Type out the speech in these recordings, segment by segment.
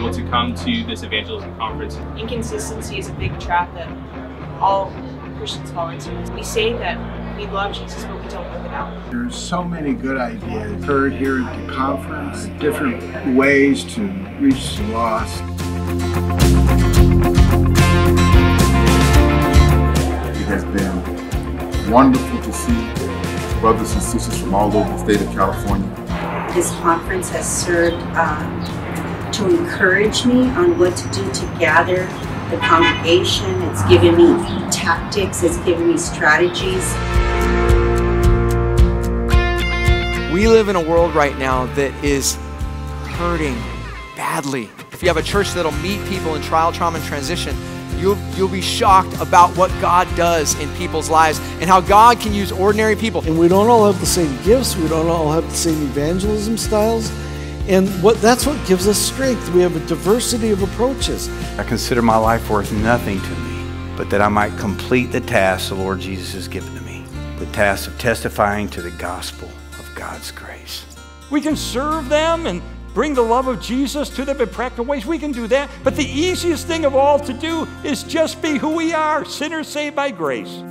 able to come to this evangelism conference. Inconsistency is a big trap that all Christians fall into. We say that we love Jesus, but we don't live it out. There's so many good ideas heard here at the conference, different ways to reach the lost. It has been wonderful to see brothers and sisters from all over the state of California. This conference has served um, to encourage me on what to do to gather the congregation. It's given me tactics, it's given me strategies. We live in a world right now that is hurting badly. If you have a church that'll meet people in trial, trauma, and transition, you'll, you'll be shocked about what God does in people's lives and how God can use ordinary people. And we don't all have the same gifts, we don't all have the same evangelism styles. And what that's what gives us strength. We have a diversity of approaches. I consider my life worth nothing to me, but that I might complete the task the Lord Jesus has given to me the task of testifying to the gospel of God's grace. We can serve them and bring the love of Jesus to them in practical ways. We can do that. But the easiest thing of all to do is just be who we are sinners saved by grace.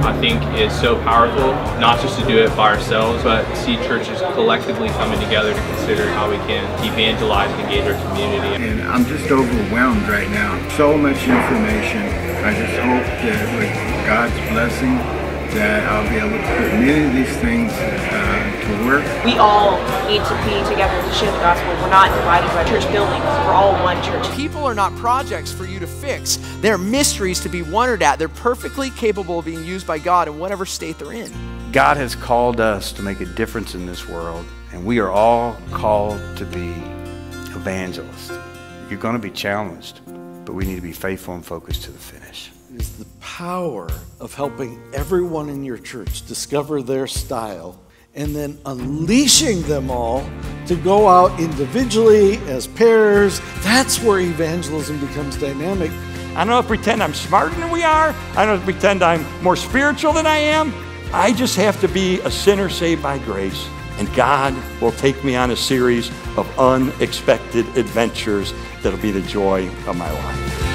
I think is so powerful, not just to do it by ourselves, but see churches collectively coming together to consider how we can evangelize and engage our community. And I'm just overwhelmed right now. So much information. I just hope that with God's blessing that I'll be able to put many of these things uh, to work. We all need to be together to share the gospel. We're not divided by church buildings. We're all one church. People are not projects for you to fix. They're mysteries to be wondered at. They're perfectly capable of being used by God in whatever state they're in. God has called us to make a difference in this world, and we are all called to be evangelists. You're going to be challenged, but we need to be faithful and focused to the finish. Is the power of helping everyone in your church discover their style and then unleashing them all to go out individually as pairs. That's where evangelism becomes dynamic. I don't pretend I'm smarter than we are. I don't pretend I'm more spiritual than I am. I just have to be a sinner saved by grace. And God will take me on a series of unexpected adventures that'll be the joy of my life.